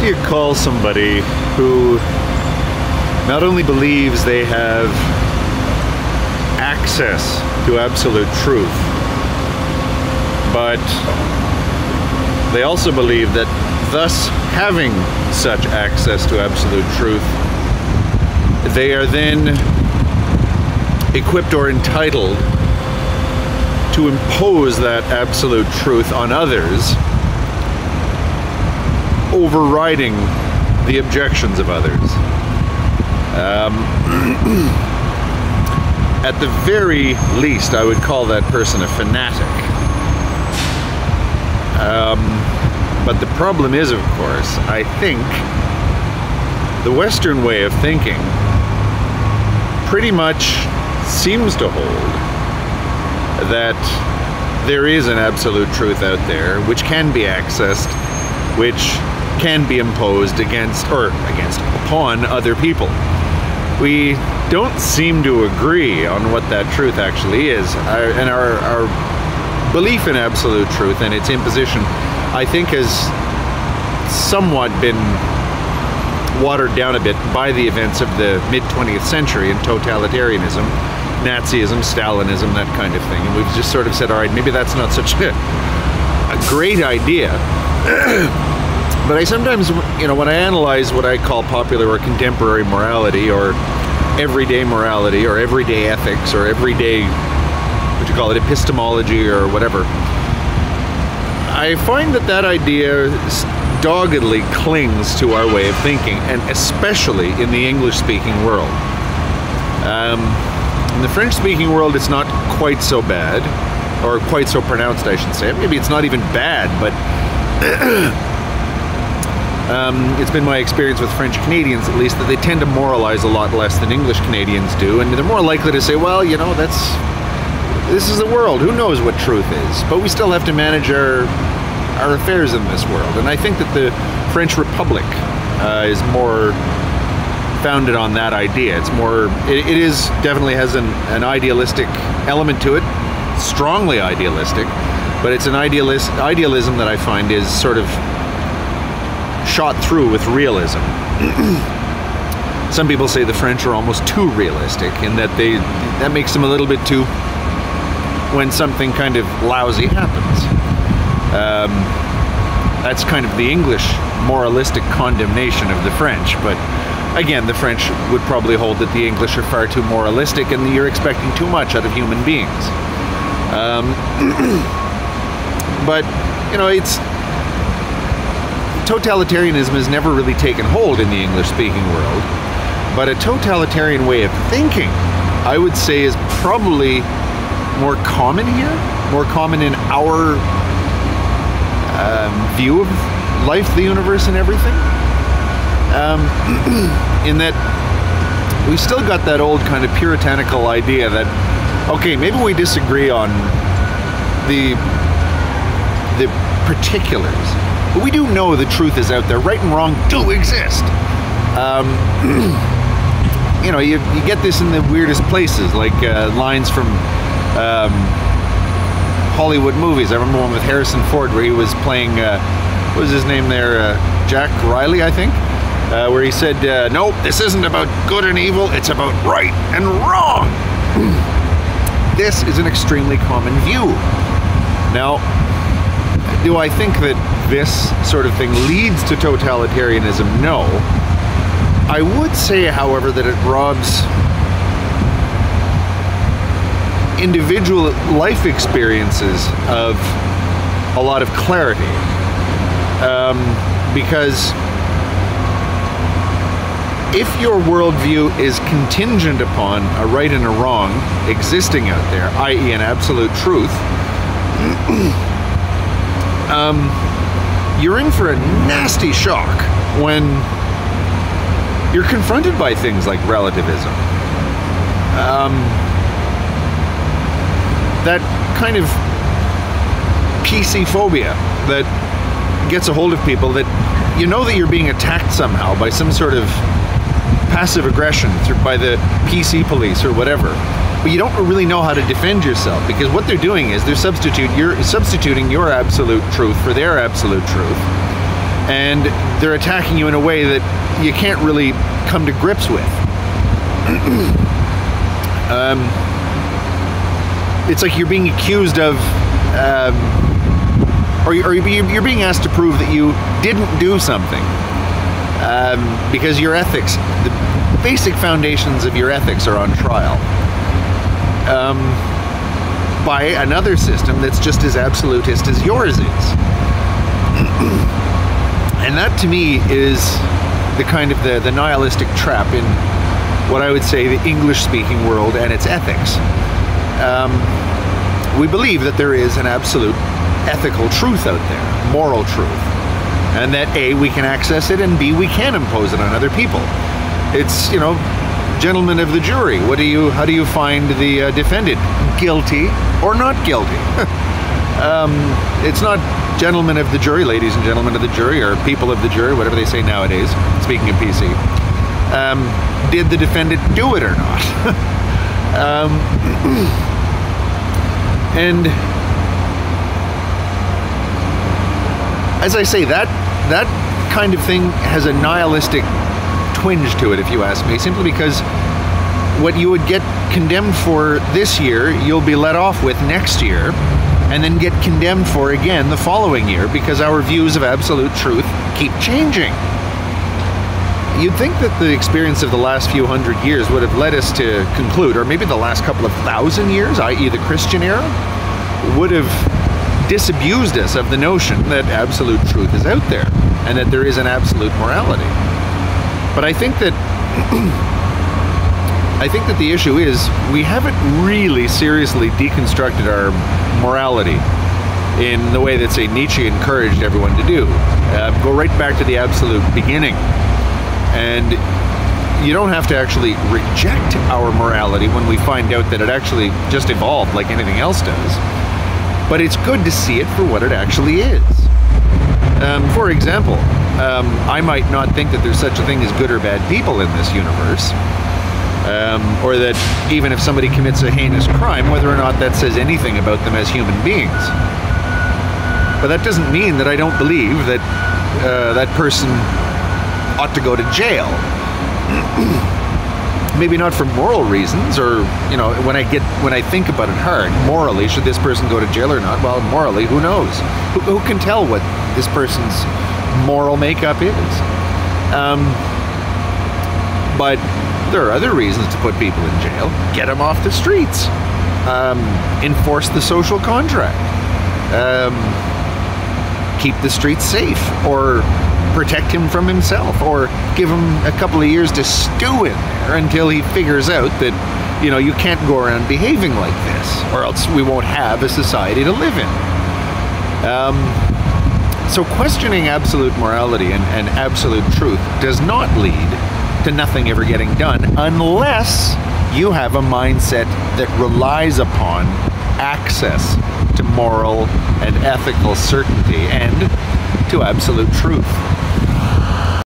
do you call somebody who not only believes they have access to absolute truth, but they also believe that thus having such access to absolute truth, they are then equipped or entitled to impose that absolute truth on others, overriding the objections of others. Um, at the very least, I would call that person a fanatic. Um, but the problem is, of course, I think the Western way of thinking pretty much seems to hold that there is an absolute truth out there which can be accessed, which can be imposed against or against upon other people. We don't seem to agree on what that truth actually is, our, and our, our belief in absolute truth and its imposition, I think, has somewhat been watered down a bit by the events of the mid 20th century and totalitarianism Nazism, Stalinism, that kind of thing. And we've just sort of said, all right, maybe that's not such a, a great idea. but I sometimes, you know, when I analyze what I call popular or contemporary morality or everyday morality or everyday ethics or everyday, what you call it, epistemology or whatever, I find that that idea doggedly clings to our way of thinking, and especially in the English speaking world. Um, in the French speaking world, it's not quite so bad, or quite so pronounced, I should say. Maybe it's not even bad, but um, it's been my experience with French Canadians, at least, that they tend to moralize a lot less than English Canadians do, and they're more likely to say, well, you know, that's. This is the world. Who knows what truth is? But we still have to manage our our affairs in this world. And I think that the French Republic uh, is more founded on that idea. It's more, it, it is definitely has an, an idealistic element to it, strongly idealistic, but it's an idealist idealism that I find is sort of shot through with realism. Some people say the French are almost too realistic in that they that makes them a little bit too when something kind of lousy happens. Um, that's kind of the English moralistic condemnation of the French, but again, the French would probably hold that the English are far too moralistic and you're expecting too much out of human beings. Um, but, you know, it's. Totalitarianism has never really taken hold in the English speaking world, but a totalitarian way of thinking, I would say, is probably more common here, more common in our um, view of life, the universe, and everything. Um, in that we still got that old kind of puritanical idea that okay, maybe we disagree on the the particulars, but we do know the truth is out there. Right and wrong do exist. Um, you know, you, you get this in the weirdest places, like uh, lines from um, Hollywood movies. I remember one with Harrison Ford where he was playing, uh, what was his name there? Uh, Jack Riley, I think uh, where he said, uh, Nope, this isn't about good and evil, it's about right and wrong. this is an extremely common view. Now, do I think that this sort of thing leads to totalitarianism? No. I would say, however, that it robs individual life experiences of a lot of clarity. Um, because if your worldview is contingent upon a right and a wrong existing out there, i.e., an absolute truth, um, you're in for a nasty shock when you're confronted by things like relativism. Um, that kind of PC phobia that gets a hold of people that you know that you're being attacked somehow by some sort of passive aggression through, by the PC police or whatever. But you don't really know how to defend yourself because what they're doing is they're substitute you're substituting your absolute truth for their absolute truth. and they're attacking you in a way that you can't really come to grips with. um, it's like you're being accused of, um, or, you're being asked to prove that you didn't do something um, because your ethics, the basic foundations of your ethics, are on trial. Um, by another system that's just as absolutist as yours is. and that to me is the kind of the, the nihilistic trap in what I would say the English speaking world and its ethics. Um, we believe that there is an absolute ethical truth out there, moral truth, and that A, we can access it, and B, we can impose it on other people. It's, you know, gentlemen of the jury, what do you, how do you find the uh, defendant? Guilty or not guilty? um, it's not gentlemen of the jury, ladies and gentlemen of the jury, or people of the jury, whatever they say nowadays, speaking of PC. Um, did the defendant do it or not? um, and as I say, that that kind of thing has a nihilistic twinge to it, if you ask me, simply because what you would get condemned for this year, you'll be let off with next year, and then get condemned for again the following year because our views of absolute truth keep changing. You'd think that the experience of the last few hundred years would have led us to conclude, or maybe the last couple of thousand years, i.e., the Christian era, would have disabused us of the notion that absolute truth is out there and that there is an absolute morality. But I think that I think that the issue is we haven't really seriously deconstructed our morality in the way that say Nietzsche encouraged everyone to do. Uh, go right back to the absolute beginning, and you don't have to actually reject our morality when we find out that it actually just evolved like anything else does. But it's good to see it for what it actually is. Um, for example, um, I might not think that there's such a thing as good or bad people in this universe. Um, or that even if somebody commits a heinous crime, whether or not that says anything about them as human beings. But that doesn't mean that I don't believe that uh, that person ought to go to jail. maybe not for moral reasons or you know when i get when i think about it hard morally should this person go to jail or not well morally who knows who, who can tell what this person's moral makeup is. Um, but there are other reasons to put people in jail. Get them off the streets. Um, enforce the social contract. Um, keep the streets safe or protect him from himself or give him a couple of years to stew in there until he figures out that you know you can't go around behaving like this or else we won't have a society to live in. Um, so questioning absolute morality and, and absolute truth does not lead to nothing ever getting done unless you have a mindset that relies upon access to moral and ethical certainty and to absolute truth.